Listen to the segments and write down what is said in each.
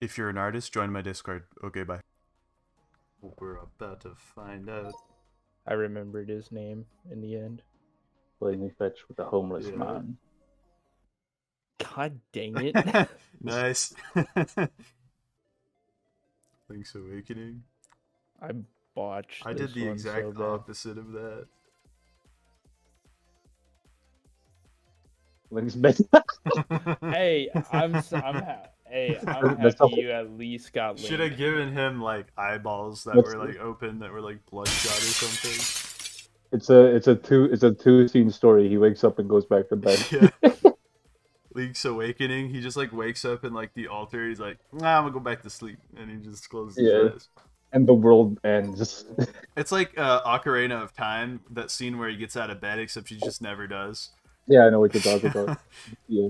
If you're an artist, join my Discord. Okay, bye. We're about to find out. I remembered his name in the end. Playing me fetch with a homeless Yeah. man. God dang it. nice. Link's Awakening. I botched. I did the one exact so opposite of that. Link's bed. Hey, I'm s- I'm ha- hey, I'm happy you at least got Should have given him like eyeballs that That's- were like open, that were like bloodshot or something. It's a it's a two it's a two scene story. He wakes up and goes back to bed. Yeah. Link's Awakening. He just like wakes up in like the altar. He's like, nah, I'm gonna go back to sleep, and he just closes Yeah. his eyes. And the world ends. It's like uh, Ocarina of Time, that scene where he gets out of bed, except he just never does. yeah, I know what you're talking about. Yeah.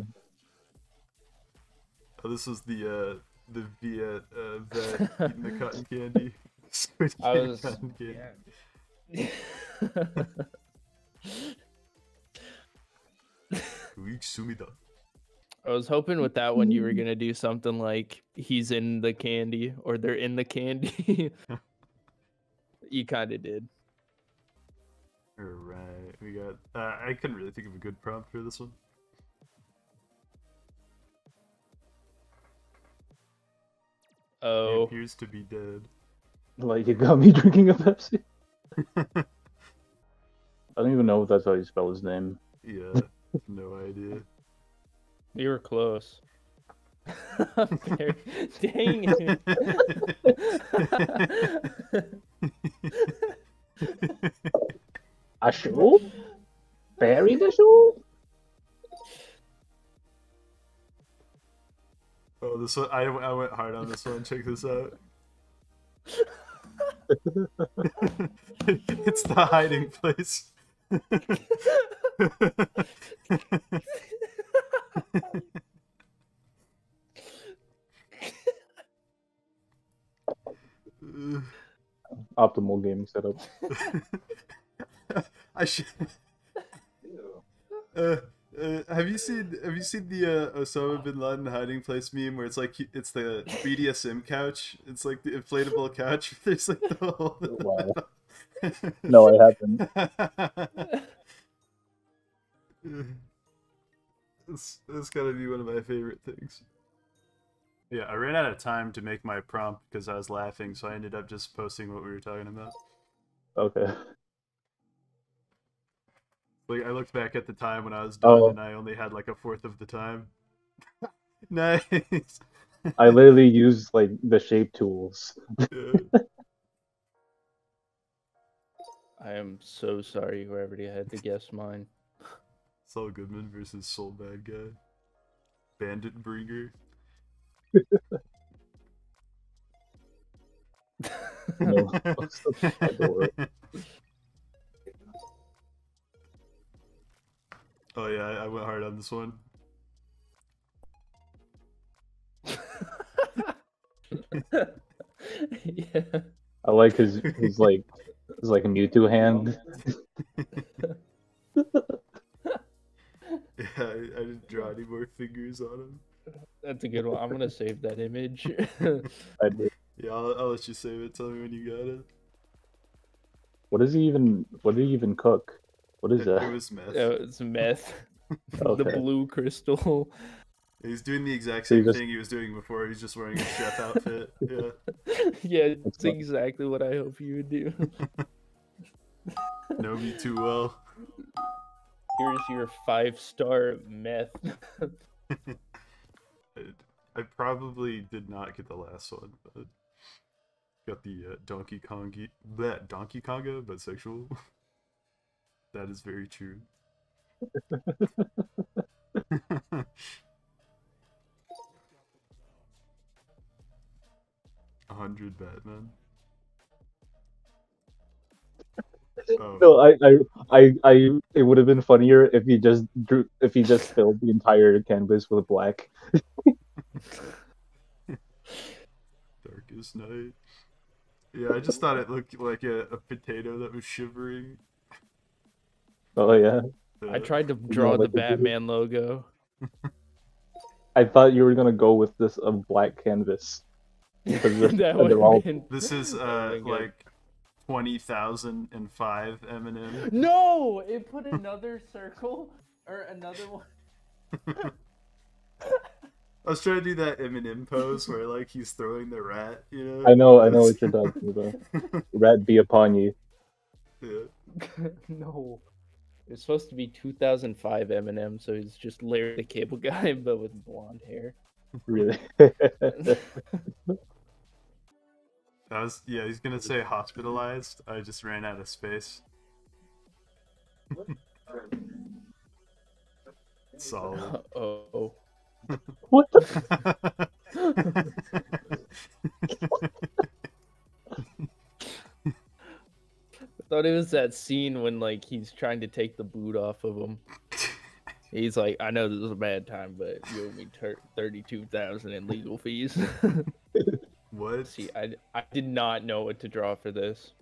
Oh, this was the uh, the Viet uh, vet eating the cotton candy. Squid I was cotton candy. yeah. Uik Sumida. I was hoping with that one you were gonna do something like he's in the candy or they're in the candy. you kind of did. Alright, we got. Uh, I couldn't really think of a good prompt for this one. He Oh, appears to be dead. Like you got me drinking a Pepsi. I don't even know if that's how you spell his name. Yeah, no idea. you were close. Dang it. A shoe? Bury the shoe? Oh, this one. I, I went hard on this one. Check this out. it's the hiding place. Optimal gaming setup. I should. Uh, uh, have you seen Have you seen the uh, Osama bin Laden hiding place meme where it's like it's the BDSM couch? It's like the inflatable couch. There's like the whole. Wow. No, I haven't. It's it's gotta be one of my favorite things. Yeah, I ran out of time to make my prompt because I was laughing, so I ended up just posting what we were talking about. Okay. Like I looked back at the time when I was done, Oh. and I only had like a fourth of the time. nice. I literally use like the shape tools. Yeah. I am so sorry whoever had to guess mine. Saul Goodman versus Soul Bad Guy. Bandit Bringer. No. Oh yeah, I, I went hard on this one. yeah. I like his his like his like Mewtwo hand. Yeah, I, I didn't draw any more fingers on him. That's a good one. I'm gonna save that image. I did. Yeah, I'll, I'll let you save it. Tell me when you got it. What does he even what did he even cook? What is It, it that? was meth. Oh, it's meth. The blue crystal. He's doing the exact So same just- thing he was doing before. He's just wearing a chef outfit. Yeah. yeah, it's exactly what I hope you would do. Know me too well. Here's your five star meth. I, I probably did not get the last one, but got the uh, Donkey Kong, that Donkey Konga, but sexual. That is very true. A hundred Batman. Oh, No, I, I, I, I, it would have been funnier if he just drew, if he just filled the entire canvas with black. Darkest Night. Yeah, I just thought it looked like a, a potato that was shivering. Oh yeah, I tried to draw the like the blue- Batman logo. I thought you were gonna go with this a black canvas. They're, That all been- This is uh would've been good. like twenty thousand and five Eminem. No, it put another circle or another one. I was trying to do that Eminem pose where like he's throwing the rat, you know. I know, I know what you're talking about. Rat be upon you. yeah. no. It's supposed to be 2005 Eminem, so he's just Larry the Cable Guy, but with blonde hair. Really. I was yeah, he's gonna say hospitalized. I just ran out of space. Solid. oh. what the was that scene when like he's trying to take the boot off of him. He's like, I know this is a bad time, but you owe me ter- thirty-two thousand in legal fees. what? See, I I did not know what to draw for this,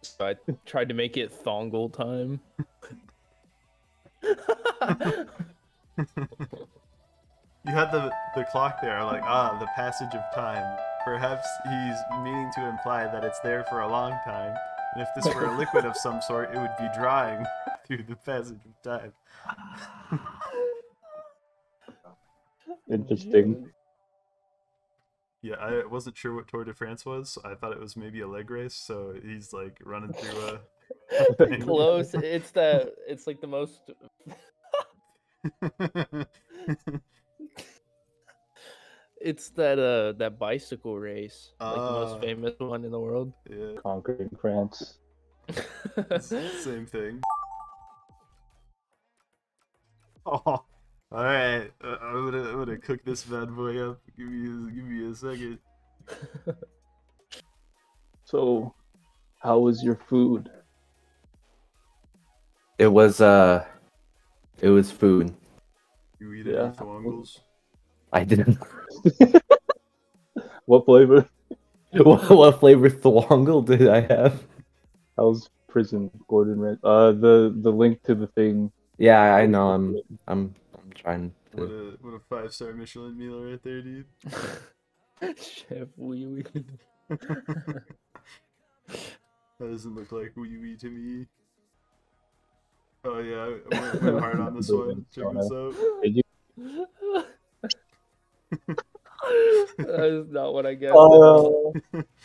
so I tried to make it thongle time. You had the the clock there, like ah, the passage of time. Perhaps he's meaning to imply that it's there for a long time, and if this were a liquid of some sort, it would be drying through the passage of time. Interesting. Yeah, I wasn't sure what Tour de France was. So I thought it was maybe a leg race. So he's like running through a. Close. It's the. It's like the most. It's that uh that bicycle race, like the most Ah. famous one in the world. yeah, Conquering France. same thing. Oh, all right. Uh, I'm gonna I'm gonna cook this bad boy up. Give me a, give me a second. So, how was your food? It was uh, it was food. You eat Yeah. any thwongles? I didn't. What flavor? what, what flavor thwongle did I have? How's prison, Gordon Ramsay? Uh, the the link to the thing. Yeah, I know. I'm I'm I'm trying What a what a five star Michelin meal right there, dude. Chef Wee Wee. That doesn't look like wee wee to me. Oh yeah, I went, went hard on this one. Check this out. Did you? that is not what I guessed. Oh,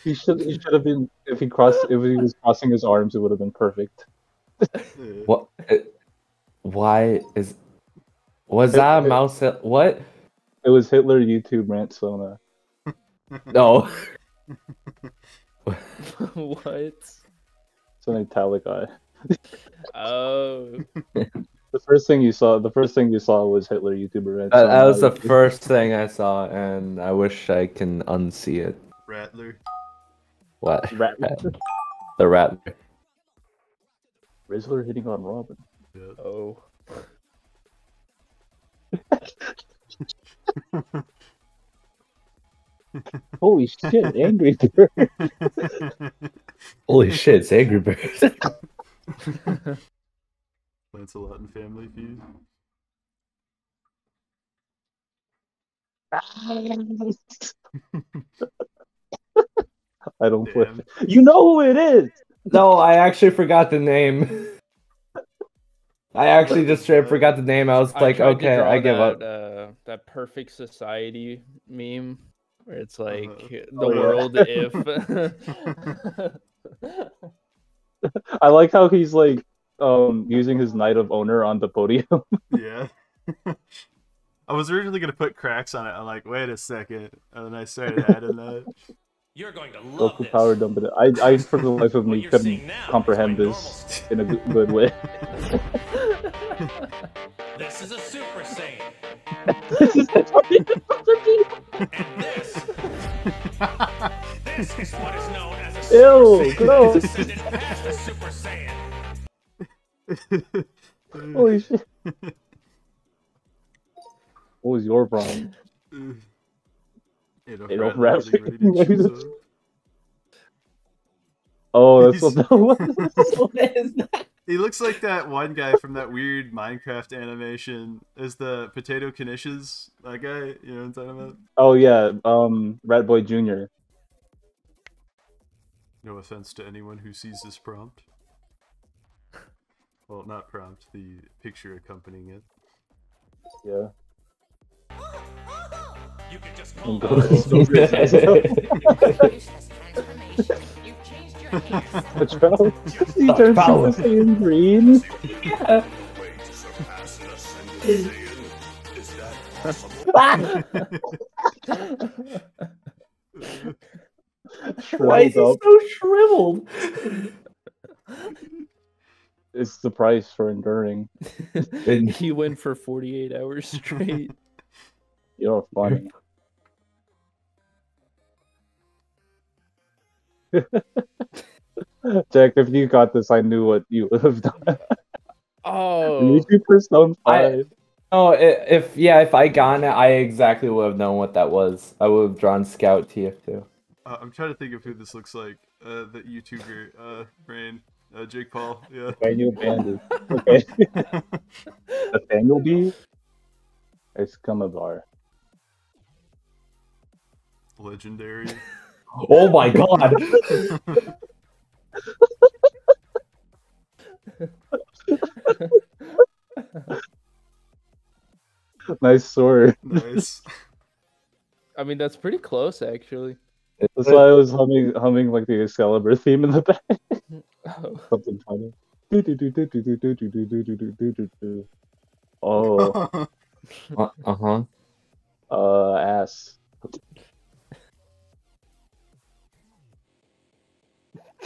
he should he should have been if he crossed if he was crossing his arms, it would have been perfect. What? uh, Why is? Was that a mouse? What? It was Hitler YouTube rant Sona. No. what? It's an italic eye. Oh, The first thing you saw, the first thing you saw was Hitler YouTuber rant. That, that was the first thing I saw, and I wish I can unsee it. Rattler. What? Rat- The rat. Rizzler hitting on Robin. Yeah. oh. Holy shit, Angry Bird. Holy shit! It's Angry Birds. Lancelot and Family Feud. I don't play. You know who it is. no, I actually forgot the name. I actually just straight up forgot the name. I was I like, tried okay, I give up. that, Uh, that perfect society meme where it's like Uh-huh. the Oh, yeah. world if. I like how he's like um using his Knight of Honor on the podium. Yeah. I was originally gonna put cracks on it. I'm like, wait a second, and then I started adding that. You're going to love Goku this. power dump it. I, I for the life of me couldn't seeing now is comprehend this in a good, good way. This is a Super Saiyan. And this, this is what is known as a Super Ew, Saiyan. gross. It's ascended past a Super Saiyan. Holy shit. What was your problem? Adolf Adolf Rattler Rattler. getting ready to choose Oh, that's what that was. what is that? He looks like that one guy from that weird Minecraft animation. Is the Potato Knishes that guy? You know what I'm talking about? Oh yeah, um, Rat Boy Jr. No offense to anyone who sees this prompt. Well, not prompt, the picture accompanying it. Yeah. You can just call go me. to Snow Useless. You've changed your hair. Touch power. He turns power. Super Saiyan green. Why is Shrivels he up. so shriveled? It's the price for enduring. and he went for 48 hours straight. You're funny. Jack, if you got this, I knew what you would have done. Oh, YouTube Persona I- 5. Oh, i- if yeah, if I gotten it, I exactly would have known what that was. I would have drawn Scout TF2. Uh, I'm trying to think of who this looks like. Uh, the YouTuber, uh, Rain, uh, Jake Paul. Yeah. Daniel Bandit. Okay. Nathaniel B. Excalibur. Legendary. Oh my god! Nice sword. Nice. I mean that's pretty close actually. That's why I was humming, humming like the Excalibur theme in the back. Oh, Something funny. Oh, Uh huh. uh, ass.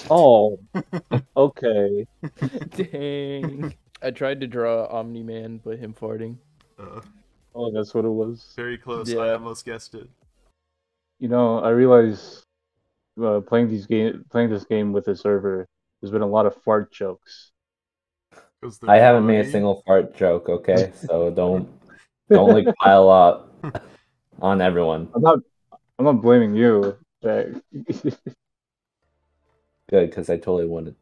Oh, okay. dang. I tried to draw Omni Man, but him farting. Uh, Oh, that's what it was. very close. I almost guessed it. You know, I realize uh, playing these game, playing this game with the server, there's been a lot of fart jokes. I haven't made a single fart joke. Okay, so don't don't like pile up on everyone. I'm not, I'm not blaming you. Jack. Good, because I totally wouldn't.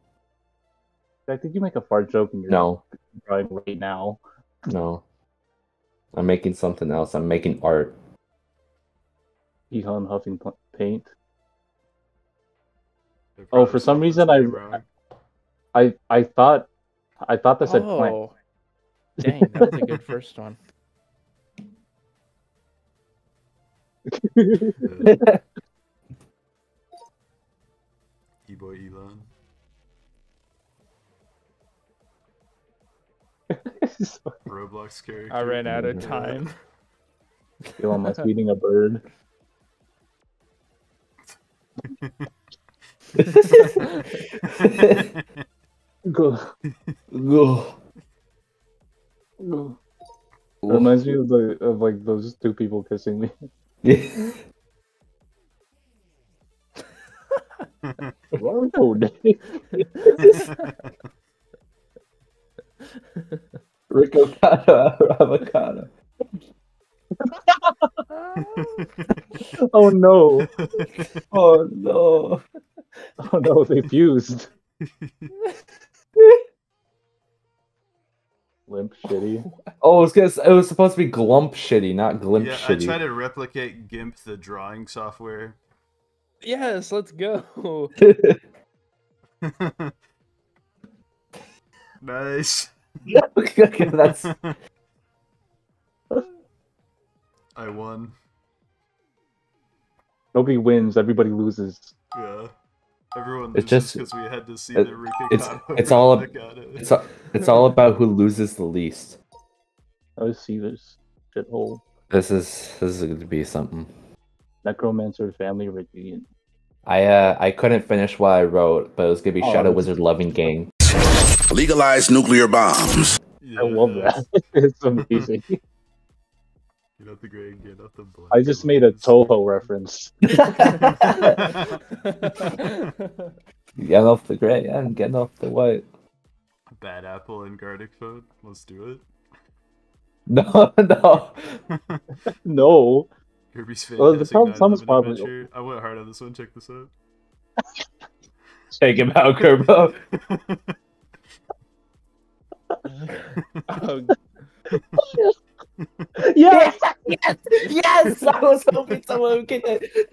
Jack, did you make a fart joke in your No, drawing right now? no. I'm making something else. I'm making art. Ehon huffing paint. Oh, for some reason his I- name wrong. I I thought I thought that said plant. Oh, dang, that was a good first one. Yeah. E-boy Elon. Roblox character. I ran out of time. Elon Musk eating a bird. Go. Go. It reminds me of the of like those two people kissing me. Road. Ricotta avocado. oh no! Oh no. Oh no! They fused. shitty. Oh, it was, gonna, it was supposed to be glump shitty, not glimp yeah, I shitty. tried to replicate GIMP, the drawing software. Yes, let's go. nice. Okay, That's I won. Nobody wins. Everybody loses. Yeah. Everyone It's just- because we had to see it- the Rika it's- it's all ab- Avocado. it's it's all about who loses the least. I see this shithole. This is this is going to be something. Necromancer family reunion. I uh I couldn't finish what I wrote, but it was gonna be Oh, Shadow that's- Wizard Loving Gang. Legalize nuclear bombs. Yeah, I love that. it's amazing. Get out the gray and get out the black. I just made a Touhou reference. Get off the gray and get off the white. Bad apple and garlic food. Let's do it. No, no. No. Kirby's Well, the Fantastic problem- 9/11 someone's probably- Adventure. I went hard on this one. Check this out. Check him out, Kerbo. Oh, Yes. yes, yes! I was hoping someone would get it.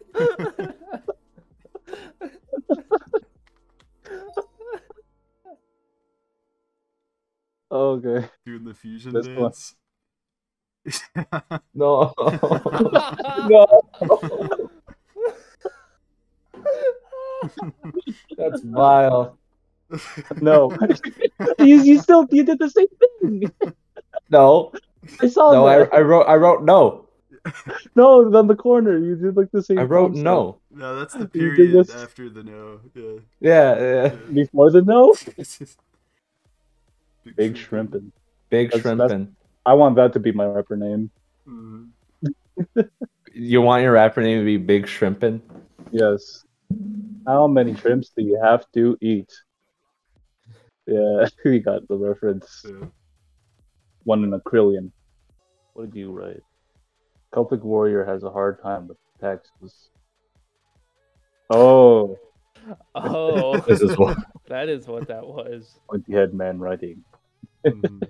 Oh, okay. Doing the fusion This one. dance. No. no. That's vile. No. you, you still you did the same thing. No. I saw No, I, that. I wrote I wrote no. No, on the corner. You did like the same. I wrote thumbs up. no. no, that's the period this- after the no. Yeah. Yeah, yeah. Before the no. Big, Big shrimp. shrimpin'. Big That's- that's- shrimpin'. I want that to be my rapper name. Mhm. You want your rapper name to be Big Shrimpin'? Yes. How many shrimps do you have to eat? Yeah, we got the reference. Yeah. One in a trillion. What did you write? Celtic warrior has a hard time with taxes. Oh, oh, This is what that is what that was. pointy head man writing. Mhm.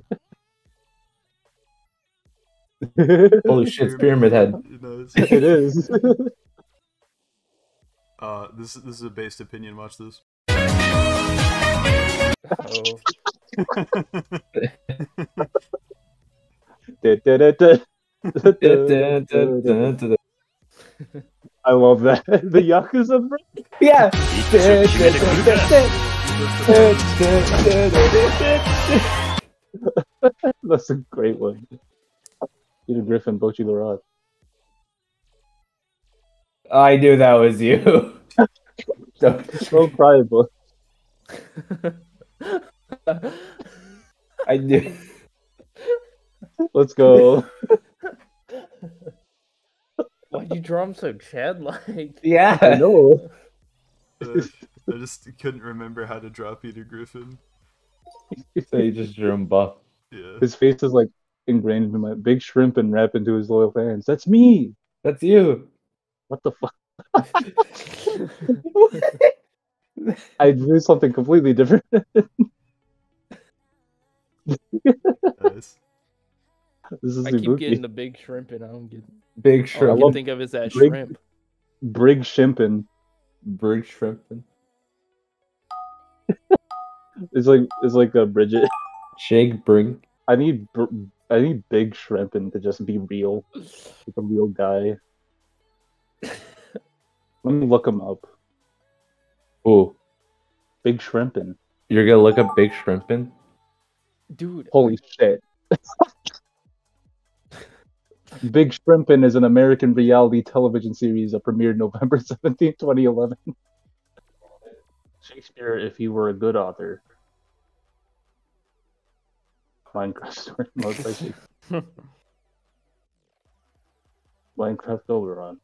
Holy shit, it's Pyramid Head. You know, it's- it is. Uh, this this is a based opinion. Watch this. Oh, I love that. The Yakuza bro. Yeah. That's a great one. Peter Griffin, Bochi the Rod. I knew that was you. So- So cryable. I knew. Let's go. why'd you draw him so Chad-like? Yeah. I know. Uh, I just couldn't remember how to draw Peter Griffin. So you just drew him buff. Yeah. His face is like ingrained into my big shrimp and wrap into his loyal fans. That's me. That's you. What the fuck? I drew something completely different. this is I the keep getting the big shrimp, and I don't get. Big All I shrimp. can love think of is that big- shrimp. Brig Shimpin. Big shrimpin. It's like it's like a Bridget. Shake Brig. I need br- I need Big Shrimpin to just be real, like a real guy. Let me look him up. Ooh. Big Shrimpin. You're gonna look up Big Shrimpin? Dude, Holy shit. Big Shrimpin is an American reality television series that premiered November 17, 2011. Shakespeare, if he were a good author. Minecraft story mode by Shakespeare. Minecraft Oberon.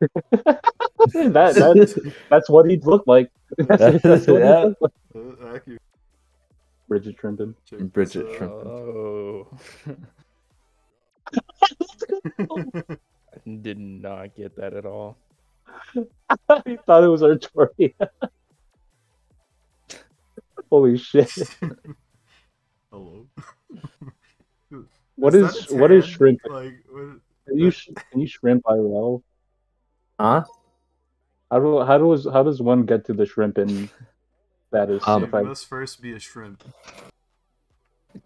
that, that, that's what he'd look like. That's, that's what he'd Yeah. look like. Uh, Accurate. Bridget Shrimpin. Check Bridget out. Shrimpin. oh, did not get that at all. he thought it was Artoria. Holy shit! Hello. What that is its what is hand? shrimp? Like, what, Can you sh- can you shrimp IRL? Huh? How do how does how does one get to the shrimp in status? Um, you if I, must first be a shrimp.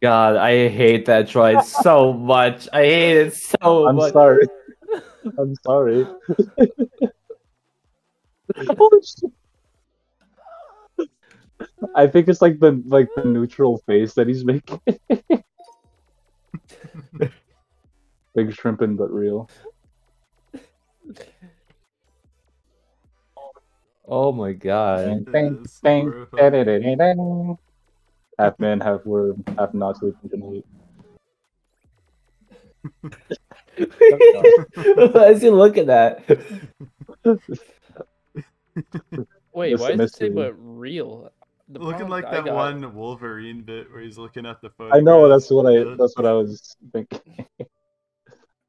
God, I hate that droid so much. I hate it so I'm much. sorry. I'm sorry. Holy shit. I think it's like the like the neutral face that he's making. Big shrimpin' but real. Oh my god. Half man, half worm, half not sleeping tonight. As you look at that. Wait, It's why a does it say but real? The Looking like I that got- one Wolverine bit where he's looking at the phone. I know that's what I that's what I was thinking.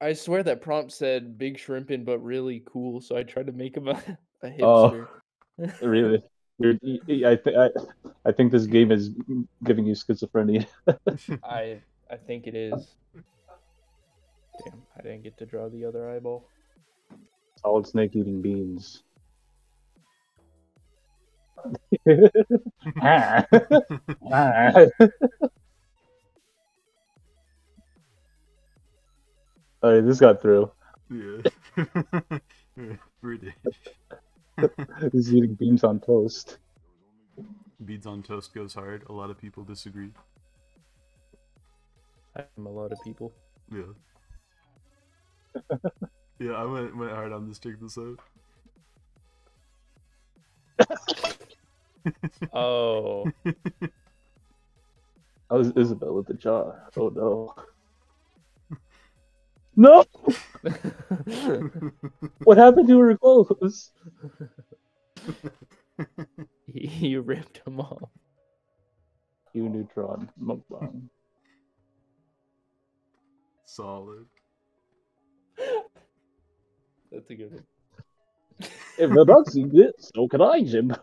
I swear that prompt said big shrimpin, but really cool, so I tried to make him a, a Oh. Hipster. Really, You're, y- I, th- I, I think this game is giving you schizophrenia. I I think it is. Damn, I didn't get to draw the other eyeball. Solid snake eating beans. Ah. Ah. Alright, this got through. Yeah. British. He's eating beans on toast. Beans on toast goes hard. A lot of people disagree. I'm a lot of people. Yeah. yeah, I went went hard on this. Check this out. Oh, That was Isabel with the jaw. Oh no. No! What happened to her clothes? you ripped him off. You neutron. Mukbang. Solid. That's a good one. If the dog's eating it, so can I, Jim.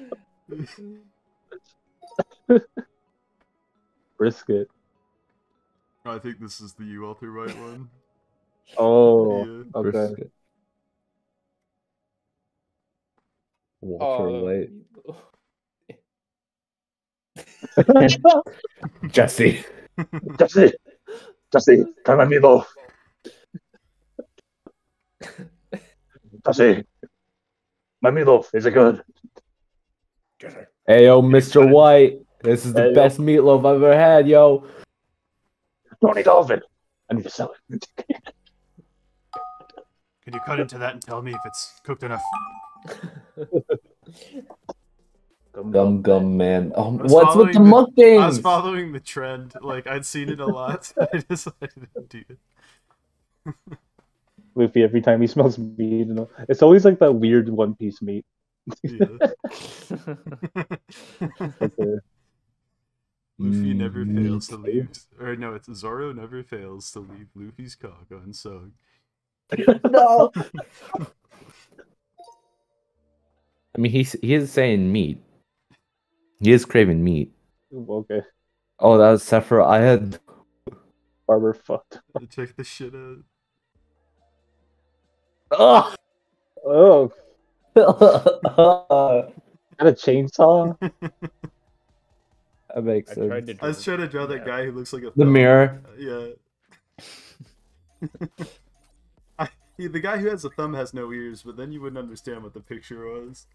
Brisket. I think this is the you Walter White one. Oh, Yeah. okay. Brisket. Walter Oh, White. Oh. Jesse. Jesse! Jesse, turn my meatloaf. Jesse, my meatloaf, is it good? Hey yo, Mr. White. This is the Hey, yo. best meatloaf I've ever had, yo. Tony Dolphin. I need to sell it. Can you cut into that and tell me if it's cooked enough? Gum gum gum man. Oh, I was what's with the following the- I was following the trend. Like I'd seen it a lot. I decided to do it. Luffy, every time he smells meat, you know, it's always like that weird One Piece meat. Yeah. Luffy never Mm, fails to leave, or no, it's Zoro never fails to leave Luffy's cock unsung. no. I mean, he's he is saying meat. He is craving meat. okay, Oh, that was Sephiroth. I had. barber fucked. Check the shit out. Oh. Oh, got a chainsaw? that makes I sense. tried to. I was trying to draw that Yeah. guy who looks like a The thumb. mirror. Uh, yeah. I, the guy who has a thumb has no ears, but then you wouldn't understand what the picture was.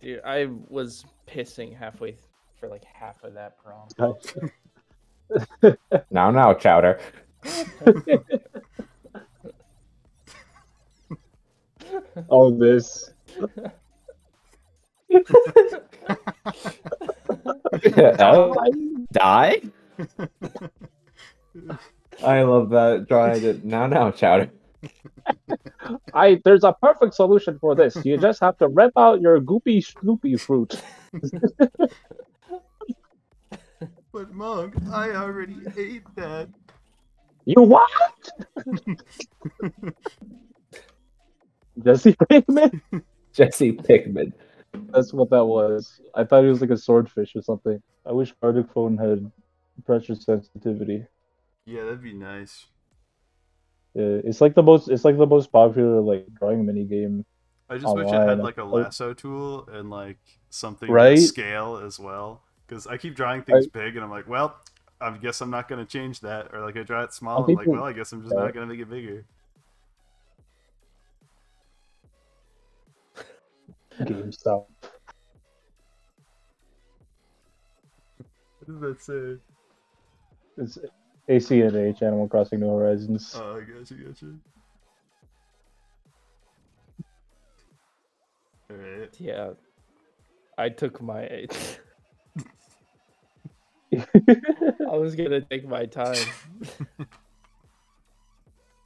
Dude, I was pissing halfway th- for like half of that prom. Now, now, chowder. oh, this. Oh, die? I love that drawing it. Now, now, chowder. I there's a perfect solution for this. You just have to rip out your goopy snoopy fruit. But Mung, I already ate that. You what? Jesse Pinkman? Jesse Pickman. That's what that was. I thought it was like a swordfish or something. I wish Gartic Phone had pressure sensitivity. Yeah, that'd be nice. Yeah, it's like the most. It's like the most popular like drawing mini game. I just wish it had like a lasso tool and like something Right? to scale as well. Because I keep drawing things big and I'm like, well, I guess I'm not gonna change that. Or like I draw it small, I'm like, well, I guess I'm just Yeah. not gonna make it bigger. GameStop. What does that say? It's ACNH Animal Crossing New Horizons. Oh, I got you, got you. Alright. Yeah. I took my. I was gonna take my time.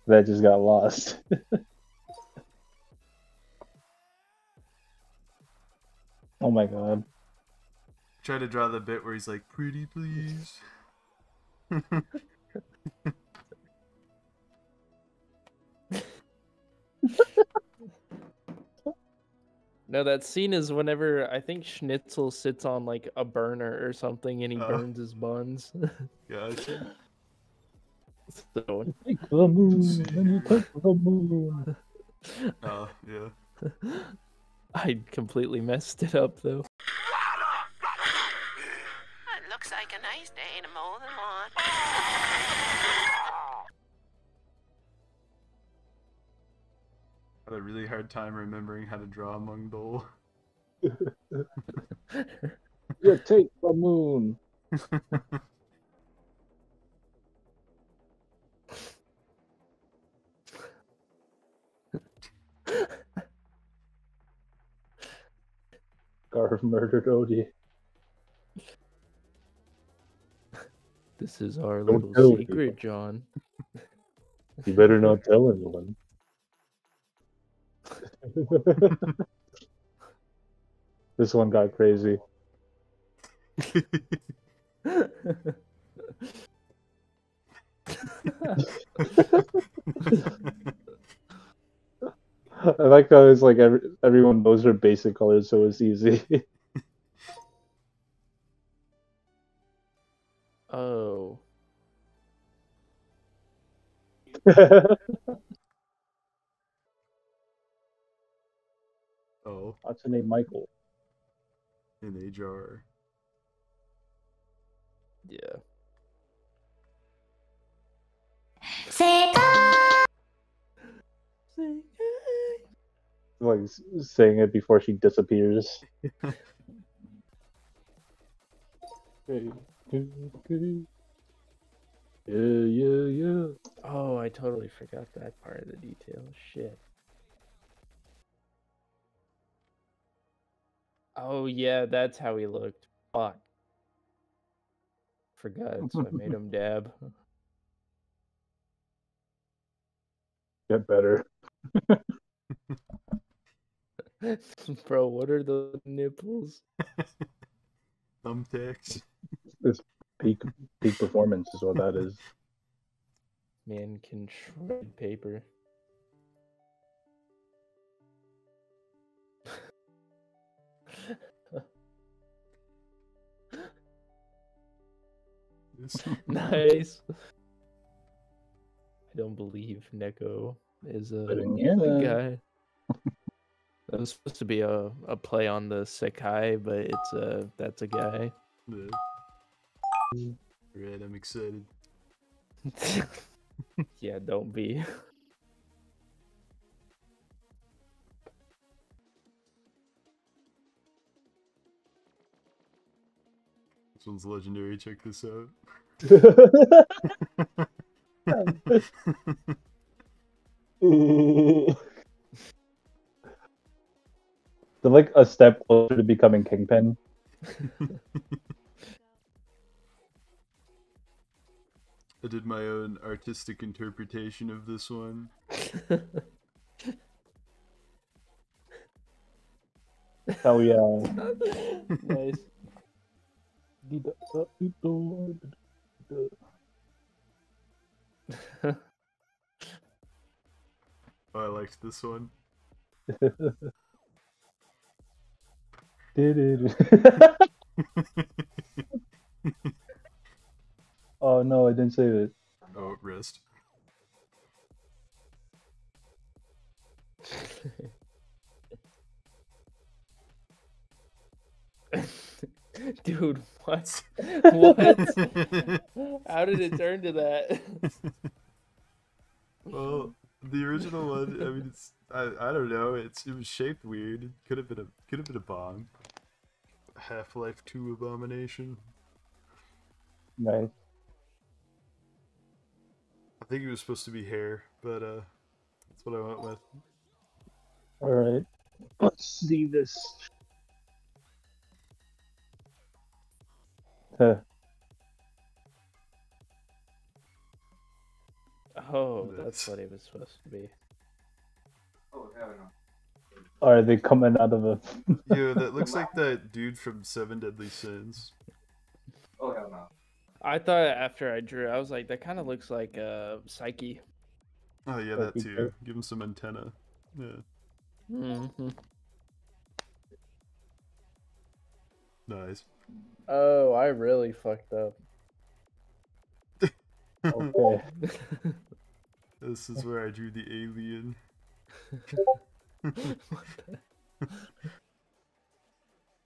that just got lost. oh my god. Try to draw the bit where he's like, pretty please. No, that scene is whenever I think Schnitzel sits on like a burner or something and he Oh. burns his buns. Gotcha. so Take the moon, when you take the moon. Oh, yeah. I completely messed it up though. It looks like a nice day to mow the lawn. had a really hard time remembering how to draw Mung Daal. Yeah, take the moon. Garf murdered Odie. This is our Don't little tell secret, John. You better not tell anyone. this one got crazy. I like how it's like every, everyone knows their basic colors, so it's easy. Oh. oh, What's her name? Michael. in a jar. Yeah. Ah. Ah. Like saying it before she disappears. Hey, Yeah, yeah, yeah. Oh, I totally forgot that part of the detail. Shit. Oh yeah, that's how he looked. Fuck. Forgot, so I made him dab. Get better. Bro, what are the nipples? Thumbtacks. Peak peak performance is what that is. Man can shred paper. Nice. I don't believe Neko is a, But guy. That was supposed to be a, a play on the Sekai, but it's a that's a guy. Yeah. Right, I'm excited. yeah, don't be. This one's legendary. Check this out. They're like a step closer to becoming Kingpin. I did my own artistic interpretation of this one. Hell yeah. nice. Oh, I liked this one. oh no, I didn't save it. Oh, wrist. Dude, what? what? How did it turn to that? well, the original one. I mean, it's I, I don't know. It's it was shaped weird. It could have been a could have been a bomb. Half Life Two abomination. Nice. I think it was supposed to be hair, but uh, that's what I went with. Alright. Let's see this. Huh. Oh, that's That's- what it was supposed to be. Oh hell no. Or are they coming out of a Yo, that looks like that dude from Seven Deadly Sins. Oh hell no! I thought after I drew, I was like, that kind of looks like uh, Psyche. Oh yeah, that too. Give him some antenna. Yeah. hmm Nice. Oh, I really fucked up. Okay. This is where I drew the alien.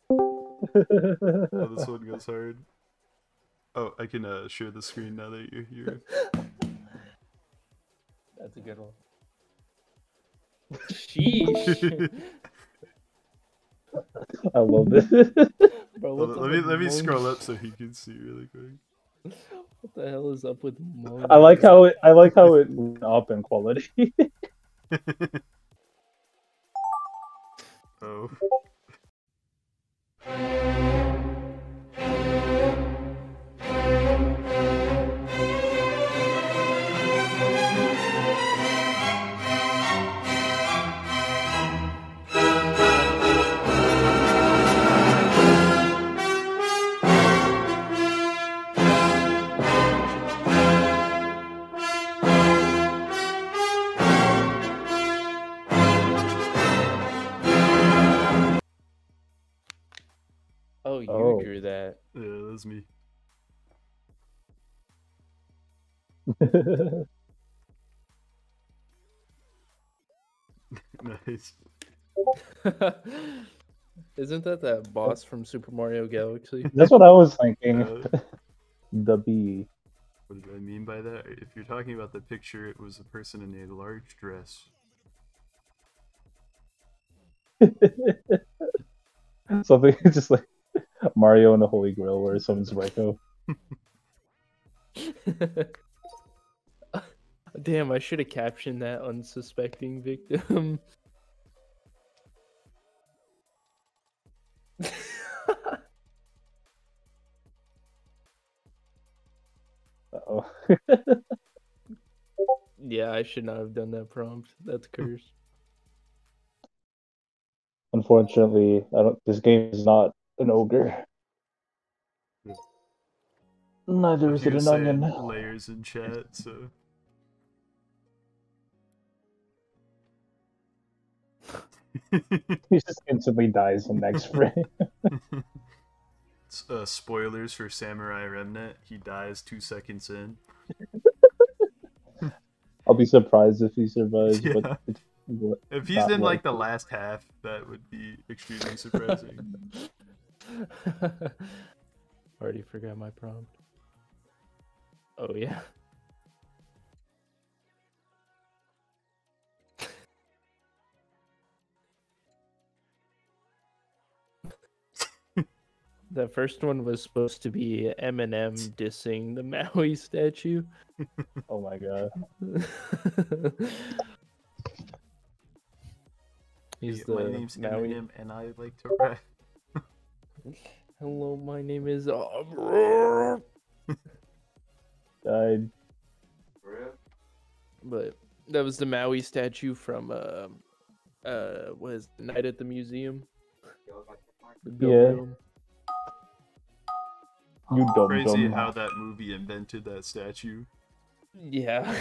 Oh, this one goes hard. Oh, I can uh, share the screen now that you're here. That's a good one. Sheesh. I love this. Bro, Hold what's on, up let me let me scroll up so he can see really quick. What the hell is up with Mon- I like how it. I like how it went up in quality. Oh, you drew that. Yeah, that's me. nice. Isn't that that boss from Super Mario Galaxy? That's what I was thinking. Uh, the bee. what did I mean by that? If you're talking about the picture, it was a person in a large dress. Something just like Mario and the Holy Grail, where someone's Rico. Damn, I should have captioned that unsuspecting victim. Uh-oh. yeah, I should not have done that prompt. That's cursed. Unfortunately, I don't. This game is not an ogre. Yeah. Neither is it an onion. Layers in chat, so. He just instantly dies the next frame. Uh, spoilers for Samurai Remnant. He dies two seconds in. I'll be surprised if he survives. Yeah. But If he's in like the last half, that would be extremely surprising. Already forgot my prompt. Oh yeah. The first one was supposed to be Eminem dissing the Moai statue. oh my god. He's Yeah, the My name's Moai. Eminem, and I like to rap. Hello, my name is. Died. But that was the Moai statue from uh, uh, was Night at the Museum. Yeah. Film. You dumb Crazy dumb. how that movie invented that statue. Yeah.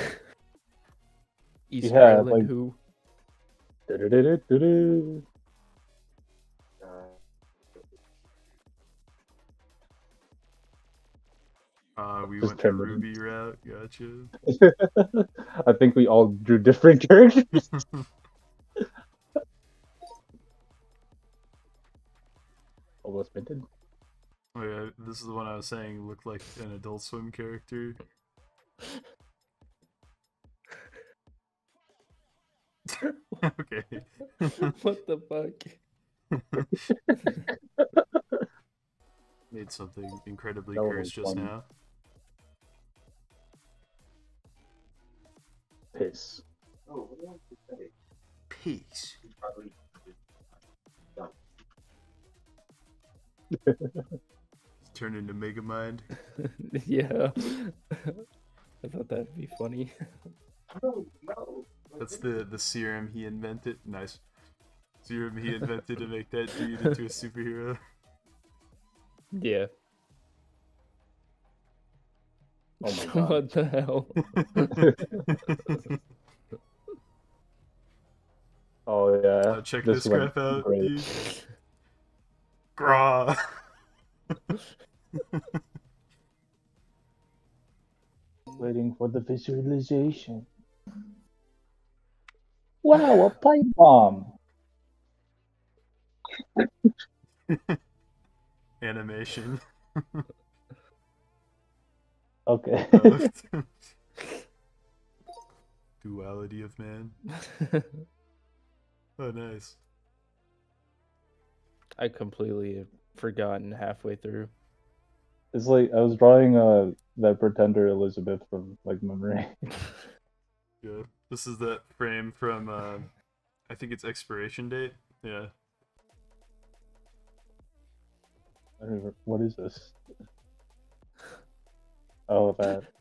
East Yeah, Island like- who? Du-du-du-du-du-du. Uh, we Just went the in. Ruby route. Gotcha. I think we all drew different characters. Almost minted. Oh yeah, this is the one I was saying looked like an Adult Swim character. okay. what the fuck? Made something incredibly That cursed just fun. now. Piss. Peace. Turn into Megamind. yeah. I thought that'd be funny. That's the the serum he invented. Nice. Serum he invented to make that dude into a superhero. Yeah. Oh my god. what the hell? Oh yeah. Uh, check this this went crap out. great. dude. Graw. Waiting for the visualization. Wow, a pipe bomb. Animation. Okay. Duality of man. Oh, nice. I completely had forgotten halfway through. it's like I was drawing uh that pretender Elizabeth from like memory. Yeah. This is that frame from, uh, I think it's expiration date. Yeah. I don't even, what is this? Oh, that.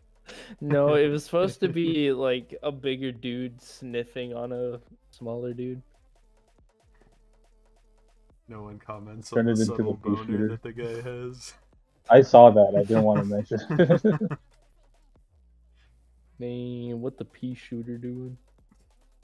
No, it was supposed to be like a bigger dude sniffing on a smaller dude. No one comments Turn on it the into subtle pea boner shooter. that the guy has. I saw that. I didn't want to mention. Man, what the pea shooter doing?